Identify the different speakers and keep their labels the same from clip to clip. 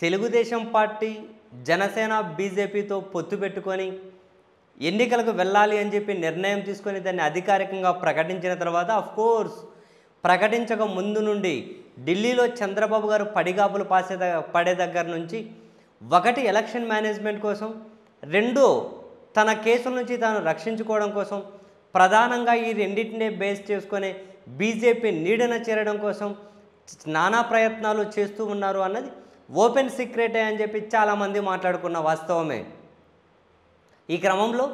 Speaker 1: Telugu Desam party Janasena బీజేపీతో పొత్తు పెట్టుకొని ఎన్నికలకు వెళ్ళాలి అని చెప్పి నిర్ణయం తీసుకొని దాన్ని అధికారికంగా ప్రకటించిన తర్వాత కోర్స్ ప్రకటించక ముందు నుండి ఢిల్లీలో చంద్రబాబు గారు పడిగాపులు పాసే ద- పడే దగ్గర నుంచి ఒకటి ఎలక్షన్ మేనేజ్మెంట్ కోసం రెండు తన కేసుల నుంచి తాను రక్షించుకోవడం కోసం ప్రధానంగా ఈ రెండింటినే బేస్ చేసుకొని బీజేపీ నీడన చేరడం కోసం నానా ప్రయత్నాలు చేస్తూ ఉన్నారు అన్నది ఓపెన్ సీక్రెటే అని చెప్పి చాలామంది మాట్లాడుకున్న వాస్తవమే. ఈ క్రమంలో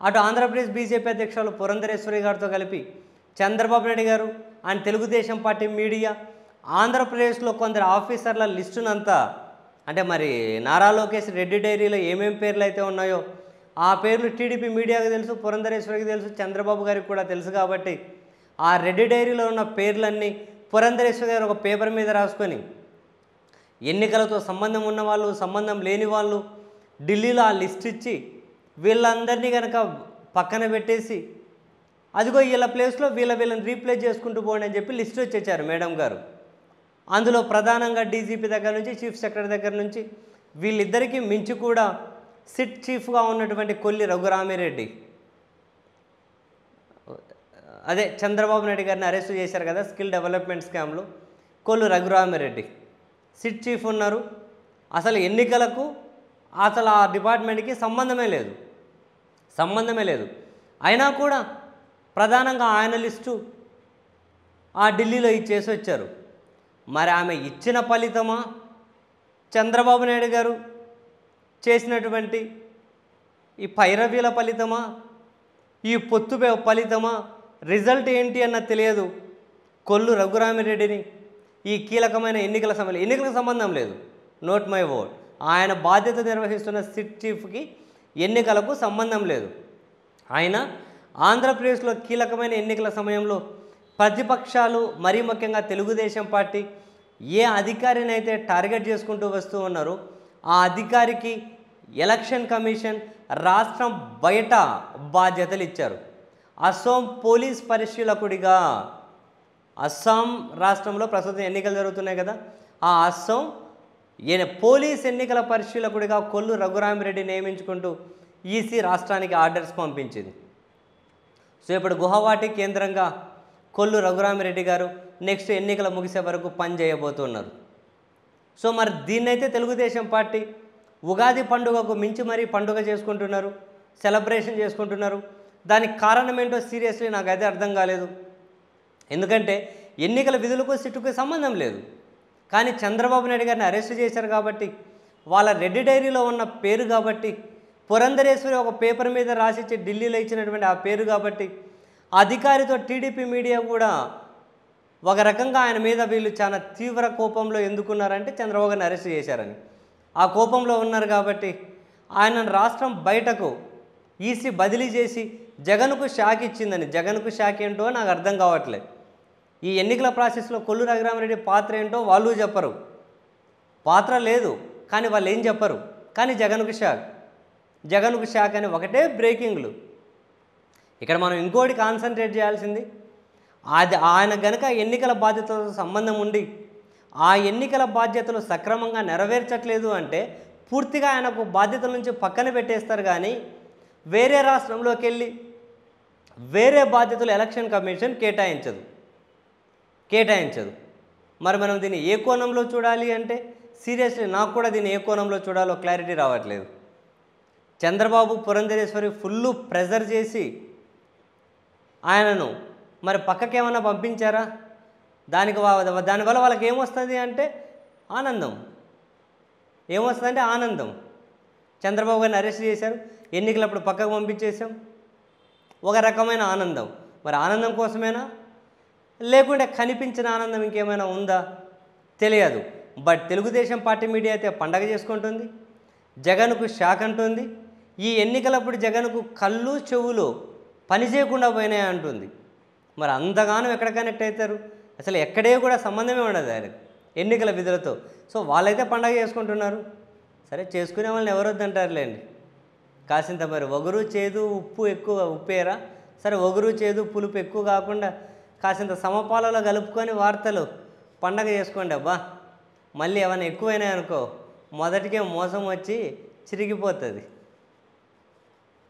Speaker 1: అటు ఆంధ్రప్రదేశ్ బీజేపీ అధ్యక్షులు పురంధరేశ్వరి గారితో కలిపి చంద్రబాబు నాయుడు గారు అండ్ తెలుగుదేశం పార్టీ మీడియా ఆంధ్రప్రదేశ్లో కొందరు ఆఫీసర్ల లిస్టునంతా అంటే మరి నారా లోకేష్ రెడ్డి డైరీలో ఏమేమి పేర్లు అయితే ఉన్నాయో ఆ పేర్లు టీడీపీ మీడియాకు తెలుసు పురంధరేశ్వరికి తెలుసు చంద్రబాబు గారికి కూడా తెలుసు కాబట్టి ఆ రెడ్డి డైరీలో ఉన్న పేర్లన్నీ పురంధరేశ్వరి గారు ఒక పేపర్ మీద రాసుకొని ఎన్నికలతో సంబంధం ఉన్న వాళ్ళు సంబంధం లేని వాళ్ళు ఢిల్లీలో ఆ లిస్ట్ ఇచ్చి వీళ్ళందరినీ కనుక పక్కన పెట్టేసి అదిగో వీళ్ళ ప్లేస్లో వీళ్ళ వీళ్ళని రీప్లేస్ చేసుకుంటూ పోండి అని చెప్పి లిస్ట్ వచ్చేసారు మేడం గారు. అందులో ప్రధానంగా డీజీపీ దగ్గర నుంచి చీఫ్ సెక్రటరీ దగ్గర నుంచి వీళ్ళిద్దరికీ మించి కూడా సిట్ చీఫ్గా ఉన్నటువంటి కొల్లి రఘురామిరెడ్డి. అదే చంద్రబాబు నాయుడు గారిని అరెస్ట్ చేశారు కదా స్కిల్ డెవలప్మెంట్ స్కామ్లో కొల్లు రఘురామిరెడ్డి. సిట్ చీఫ్ ఉన్నారు. అసలు ఎన్నికలకు అసలు ఆ డిపార్ట్మెంట్కి సంబంధమే లేదు. సంబంధమే లేదు. అయినా కూడా ప్రధానంగా ఆయన లిస్టు ఆ ఢిల్లీలో ఇచ్చేసి వచ్చారు. మరి ఆమె ఇచ్చిన ఫలితమా? చంద్రబాబు నాయుడు గారు చేసినటువంటి ఈ పైరవీల ఫలితమా? ఈ పొత్తుపై ఫలితమా? రిజల్ట్ ఏంటి అన్న తెలియదు. కొల్లు రఘురామిరెడ్డిని ఈ కీలకమైన ఎన్నికల సమయంలో ఎన్నికలకు సంబంధం లేదు. నోట్ మై ఓట్ ఆయన బాధ్యత నిర్వహిస్తున్న సిట్ చీఫ్కి ఎన్నికలకు సంబంధం లేదు. ఆయన ఆంధ్రప్రదేశ్లో కీలకమైన ఎన్నికల సమయంలో ప్రతిపక్షాలు మరీ ముఖ్యంగా తెలుగుదేశం పార్టీ ఏ అధికారిని అయితే టార్గెట్ చేసుకుంటూ వస్తూ ఉన్నారో ఆ అధికారికి ఎలక్షన్ కమిషన్ రాష్ట్రం బయట బాధ్యతలు ఇచ్చారు. అసోం పోలీస్ పరిశీలకుడిగా అస్సాం రాష్ట్రంలో ప్రస్తుతం ఎన్నికలు జరుగుతున్నాయి కదా. ఆ అస్సాం ఈయన పోలీస్ ఎన్నికల పరిశీలకుడిగా కొల్లు రఘురామిరెడ్డి నియమించుకుంటూ ఈసీ రాష్ట్రానికి ఆర్డర్స్ పంపించింది. సో ఇప్పుడు గుహవాటి కేంద్రంగా కొల్లు రఘురామిరెడ్డి గారు నెక్స్ట్ ఎన్నికలు ముగిసే వరకు పని చేయబోతున్నారు. సో మరి దీన్నైతే తెలుగుదేశం పార్టీ ఉగాది పండుగకు మించి మరీ పండుగ చేసుకుంటున్నారు సెలబ్రేషన్ చేసుకుంటున్నారు. దానికి కారణం ఏంటో సీరియస్లీ నాకు అయితే అర్థం కాలేదు. ఎందుకంటే ఎన్నికల విధులకు సిట్టుకు సంబంధం లేదు. కానీ చంద్రబాబు నాయుడు గారిని అరెస్ట్ చేశారు కాబట్టి వాళ్ళ రెడ్డి డైరీలో ఉన్న పేరు కాబట్టి పురంధరేశ్వరి ఒక పేపర్ మీద రాసిచ్చి ఢిల్లీలో ఇచ్చినటువంటి ఆ పేరు కాబట్టి అధికారితో టీడీపీ మీడియా కూడా ఒక రకంగా ఆయన మీద వీళ్ళు చాలా తీవ్ర కోపంలో ఎందుకున్నారంటే చంద్రబాబు గారిని అరెస్ట్ చేశారని. ఆ కోపంలో ఉన్నారు కాబట్టి ఆయన రాష్ట్రం బయటకు ఈసీ బదిలీ చేసి జగన్కు షాక్ ఇచ్చిందని. జగన్కు షాక్ ఏంటో నాకు అర్థం కావట్లేదు. ఈ ఎన్నికల ప్రాసెస్లో కొల్లు రఘురామరెడ్డి పాత్ర ఏంటో వాళ్ళు చెప్పరు. పాత్ర లేదు కానీ వాళ్ళు ఏం చెప్పరు. కానీ జగన్కు షాక్. జగన్కు షాక్ అని ఒకటే బ్రేకింగ్లు. ఇక్కడ మనం ఇంకోటి కాన్సన్ట్రేట్ చేయాల్సింది అది ఆయన గనక ఎన్నికల బాధ్యతలతో సంబంధం ఉండి ఆ ఎన్నికల బాధ్యతలు సక్రమంగా నెరవేర్చట్లేదు అంటే పూర్తిగా ఆయనకు బాధ్యతల నుంచి పక్కన పెట్టేస్తారు కానీ వేరే రాష్ట్రంలోకి వెళ్ళి వేరే బాధ్యతలు ఎలక్షన్ కమిషన్ కేటాయించదు. కేటాయించదు. మరి మనం దీన్ని ఏ కోణంలో చూడాలి అంటే సీరియస్లీ నాకు కూడా దీన్ని ఏ కోణంలో చూడాలో క్లారిటీ రావట్లేదు. చంద్రబాబు పురంధరేశ్వరి ఫుల్ ప్రెజర్ చేసి ఆయనను మరి పక్కకి ఏమన్నా పంపించారా? దానికి దానివల్ల వాళ్ళకి ఏమొస్తుంది అంటే ఆనందం. ఏమొస్తుందంటే ఆనందం. చంద్రబాబు గారిని అరెస్ట్ చేశారు. ఎన్నికలప్పుడు పక్కకు పంపించేశాం. ఒక రకమైన ఆనందం. మరి ఆనందం కోసమేనా? లేకుంటే కనిపించిన ఆనందం ఇంకేమైనా ఉందా? తెలియదు. బట్ తెలుగుదేశం పార్టీ మీడియా అయితే పండగ చేసుకుంటుంది జగన్కు షాక్ అంటుంది ఈ ఎన్నికలప్పుడు జగన్కు కళ్ళు చెవులు పని చేయకుండా పోయినాయి అంటుంది. మరి అంతగానం ఎక్కడ కనెక్ట్ అవుతారు? అసలు ఎక్కడే కూడా సంబంధమే ఉండదు ఆయనకు ఎన్నికల విధులతో. సో వాళ్ళైతే పండగ చేసుకుంటున్నారు. సరే చేసుకునే వాళ్ళని ఎవరు వద్దంటారులేండి? కాసింత మరి ఒగరు చేదు ఉప్పు ఎక్కువ ఉప్పేరా? సరే ఒగరు చేదు పులుపు ఎక్కువ కాకుండా కాసింత సమపాలలో కలుపుకొని వార్తలు పండగ చేసుకోండి అబ్బా. మళ్ళీ ఏమైనా ఎక్కువైనాయనుకో మొదటికే మోసం వచ్చి చిరిగిపోతుంది.